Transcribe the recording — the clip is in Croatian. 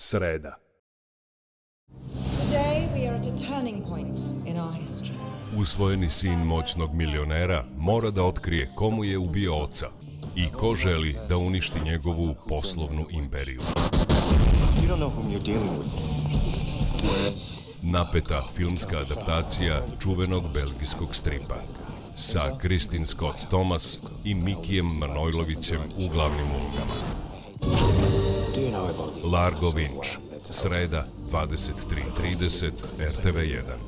Sreda. Today we are at a turning point in our history. Usvojeni sin moćnog milionera mora da otkrije komu je ubio oca i ko želi da uništi njegovu poslovnu imperiju. Napeta filmska adaptacija čuvenog belgijskog stripa sa Kristin Scott Thomas i Mikijem Manojlovićem u glavnim ulogama. Largo Winch, sreda 23.30 RTV1.